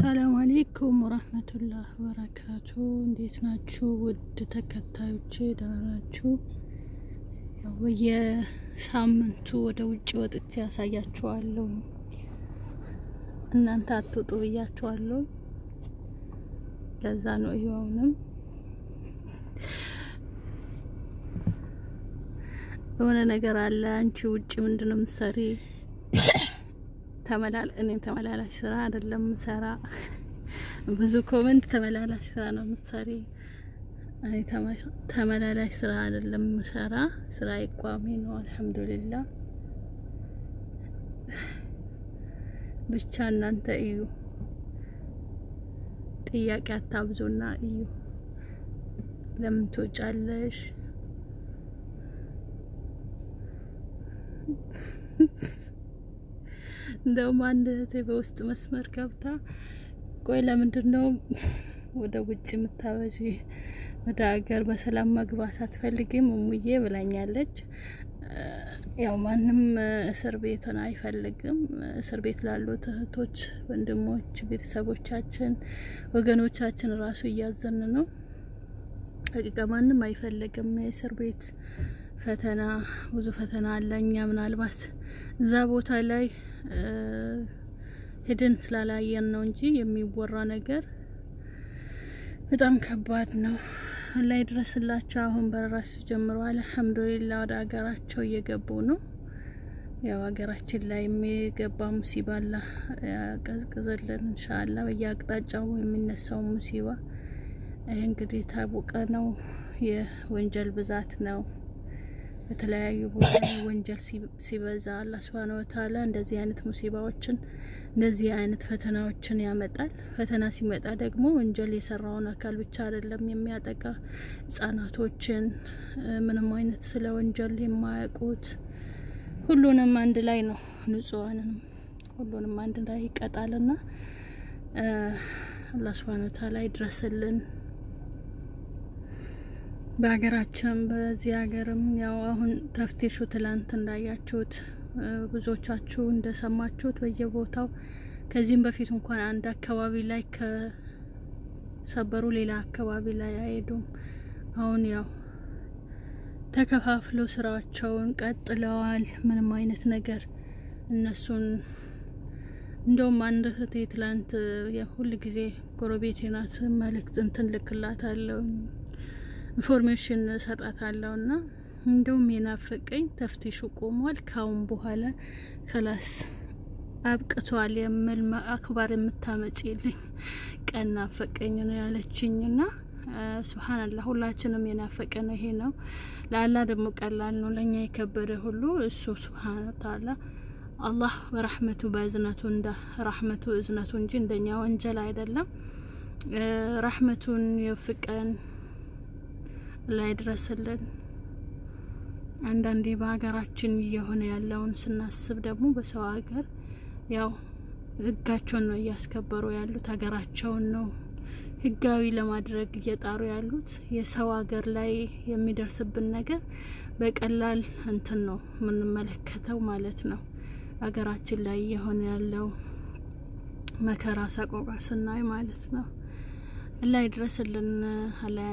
ሰላም አሌይኩም ወራህመቱላህ ወበረካቱ። እንዴት ናችሁ ውድ ተከታዮቼ? ደህና ናችሁ? በየሳምንቱ ወደ ውጭ ወጥቼ ያሳያችኋለሁ። እናንተ አትውጡ ብያችኋለሁ። ለዛ ነው ይኸው አሁንም የሆነ ነገር አለ። አንቺ ውጭ ምንድነው የምትሰሪ? ተመላላ እኔም ተመላላሽ ስራ አይደለም ምሰራ። ብዙ comment ተመላላሽ ስራ ነው እኔ ተመላላሽ ስራ አይደለም ምሰራ። ስራዬ ቋሚ ነው الحمد لله። ብቻ እናንተ እዩ፣ ጥያቄ አታብዙና እዩ። ለምን ትወጫለሽ? እንደውም አንድ እህቴ በውስጥ መስመር ገብታ ቆይ ለምንድን ነው ወደ ውጭ የምታበዢ? ወደ ሀገር በሰላም መግባት አትፈልጊም እሙዬ ብላኛለች። ያው ማንም እስር ቤትን አይፈልግም። እስር ቤት ላሉት እህቶች፣ ወንድሞች፣ ቤተሰቦቻችን፣ ወገኖቻችን ራሱ እያዘን ነው። ሀቂቃ ማንም አይፈልግም የእስር ቤት ፈተና ብዙ ፈተና አለ። እኛ ምናልባት እዛ ቦታ ላይ ሄደን ስላላየን ነው እንጂ የሚወራ ነገር በጣም ከባድ ነው። ላይ ድረስላቸው። አሁን በረራሱ ጀምረዋል። አልሐምዱሊላ ወደ ሀገራቸው እየገቡ ነው። ያው ሀገራችን ላይ የሚገባ ሙሲባ አላ ያቀዝቅዝልን እንሻላ። በየአቅጣጫው የሚነሳው ሙሲባ ይህ እንግዲህ ታወቀ ነው። የወንጀል ብዛት ነው። በተለያዩ ቦታ ወንጀል ሲበዛ አላህ ሱብሃነሁ ወተዓላ እንደዚህ አይነት ሙሲባዎችን እንደዚህ አይነት ፈተናዎችን ያመጣል። ፈተና ሲመጣ ደግሞ ወንጀል የሰራውን አካል ብቻ አይደለም የሚያጠቃ ሕጻናቶችን፣ ምንም አይነት ስለ ወንጀል የማያውቁት ሁሉንም አንድ ላይ ነው። ንጹሐንም ሁሉንም አንድ ላይ ይቀጣልና አላህ ሱብሃነሁ ወተዓላ ይድረስልን። በሀገራችን በዚህ ሀገርም ያው አሁን ተፍቲሹ ትላንት እንዳያችሁት ብዙዎቻችሁ እንደሰማችሁት በየቦታው ከዚህም በፊት እንኳን አንድ አካባቢ ላይ ከሰበሩ ሌላ አካባቢ ላይ አይሄዱም። አሁን ያው ተከፋፍለው ስራቸውን ቀጥለዋል። ምንም አይነት ነገር እነሱን እንደውም አንድ እህቴ ትላንት ሁል ጊዜ ጎረቤቴ ናት መልእክት እንትን ልክላት አለው ኢንፎርሜሽን ሰጣታለሁ እና እንደውም የናፈቀኝ ተፍቲሹ ቆሟል። ካሁን በኋላ ከላስ አብቅቷል የምል አክባር የምታመጪልኝ ቀን ናፈቀኝ ነው ያለችኝ። ና ስብሓንላህ ሁላችንም የናፈቀን ይሄ ነው። ለአላህ ደግሞ ቀላል ነው። ለእኛ የከበደ ሁሉ እሱ ስብሓን ታላ አላህ በረሕመቱ በእዝነቱ እንደ ረሕመቱ እዝነቱ እንጂ እንደኛ ወንጀል አይደለም። ረሕመቱን የፍቀን ላይ ድረስልን። አንዳንዴ በሀገራችን እየሆነ ያለውን ስናስብ ደግሞ በሰው ሀገር ያው ሕጋቸውን ነው እያስከበሩ ያሉት ሀገራቸውን ነው ሕጋዊ ለማድረግ እየጣሩ ያሉት። የሰው ሀገር ላይ የሚደርስብን ነገር በቀላል እንትን ነው የምንመለከተው ማለት ነው። ሀገራችን ላይ እየሆነ ያለው መከራ ሰቆቃ ስናይ ማለት ነው። አላህ ይድረስልን፣ አላህ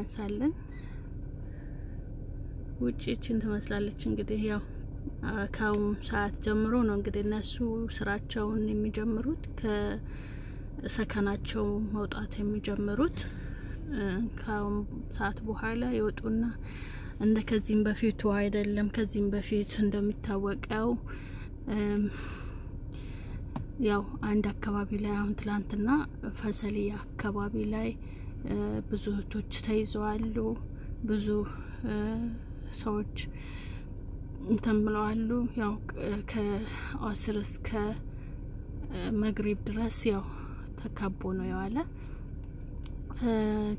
ያንሳልን። ውጭችን ትመስላለች እንግዲህ ያው ከአሁን ሰዓት ጀምሮ ነው እንግዲህ እነሱ ስራቸውን የሚጀምሩት ከሰከናቸው መውጣት የሚጀምሩት ከአሁን ሰዓት በኋላ ይወጡና እንደ ከዚህም በፊቱ አይደለም። ከዚህም በፊት እንደሚታወቀው ያው አንድ አካባቢ ላይ አሁን ትላንትና ፈሰሊያ አካባቢ ላይ ብዙ እህቶች ተይዘዋሉ። ብዙ ሰዎች እንትን ብለዋሉ። ያው ከአስር እስከ መግሪብ ድረስ ያው ተከቦ ነው የዋለ።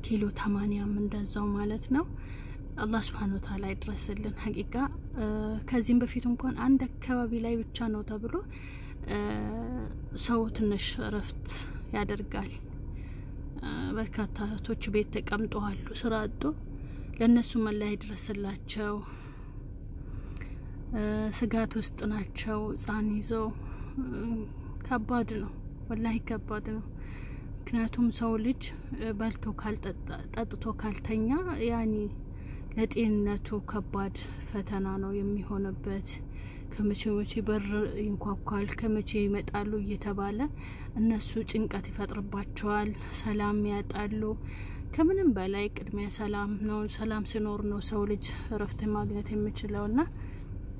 ኪሎ ተማኒያም እንደዛው ማለት ነው። አላህ ስብሓን ወተዓላ ይድረስልን። ሀቂቃ ከዚህም በፊት እንኳን አንድ አካባቢ ላይ ብቻ ነው ተብሎ ሰው ትንሽ እረፍት ያደርጋል። በርካታ እህቶች ቤት ተቀምጠዋሉ ስራ አጡ። ለእነሱ መላይ ይድረስላቸው። ስጋት ውስጥ ናቸው። ህጻን ይዘው ከባድ ነው፣ ወላሂ ከባድ ነው። ምክንያቱም ሰው ልጅ በልቶ ጠጥቶ ካልተኛ ያኒ ለጤንነቱ ከባድ ፈተና ነው የሚሆንበት። ከመቼ መቼ በር ይንኳኳል፣ ከመቼ ይመጣሉ እየተባለ እነሱ ጭንቀት ይፈጥርባቸዋል፣ ሰላም ያጣሉ። ከምንም በላይ ቅድሚያ ሰላም ነው። ሰላም ሲኖር ነው ሰው ልጅ እረፍት ማግኘት የሚችለው እና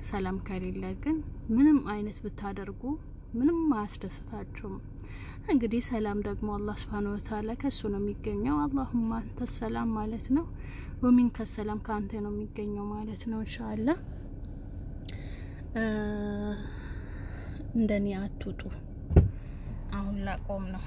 ሰላም ከሌለ ግን ምንም አይነት ብታደርጉ ምንም አያስደስታችሁም። እንግዲህ ሰላም ደግሞ አላህ ስብሃነሁ ወተዓላ ከሱ ነው የሚገኘው። አላሁማ አንተ ሰላም ማለት ነው። ወሚንከ ሰላም ከአንተ ነው የሚገኘው ማለት ነው። እንሻአላ እንደኔ አትውጡ። አሁን ላቆም ነው።